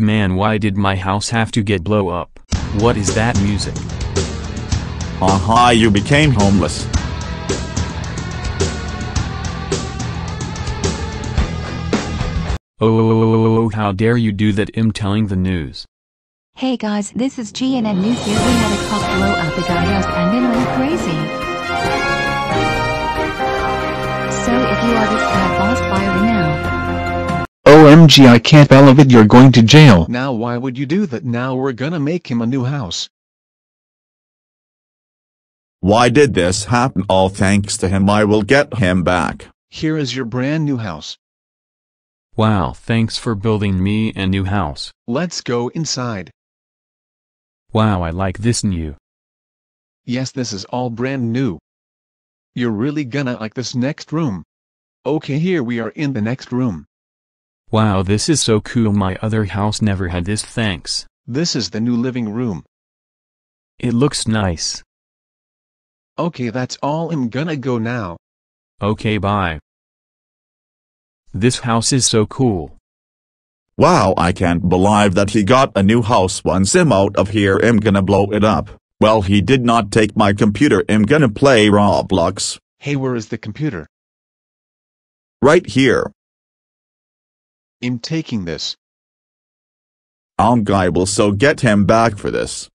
Man why did my house have to get blow up? What is that music? Aha you became homeless. Oh, oh, oh, oh, oh how dare you do that I'm telling the news. Hey guys, this is GNN News here. We had a cop blow up a guy house and it went crazy. So if you are this bad OMG I can't believe it you're going to jail. Now why would you do that now we're gonna make him a new house. Why did this happen all thanks to him I will get him back. Here is your brand new house. Wow thanks for building me a new house. Let's go inside. Wow I like this new. Yes this is all brand new. You're really gonna like this next room. Okay here we are in the next room. Wow this is so cool my other house never had this thanks. This is the new living room. It looks nice. Okay that's all I'm gonna go now. Okay bye. This house is so cool. Wow I can't believe that he got a new house once I'm out of here I'm gonna blow it up. Well he did not take my computer I'm gonna play Roblox. Hey where is the computer? Right here. I'm taking this. Ang guy will so get him back for this.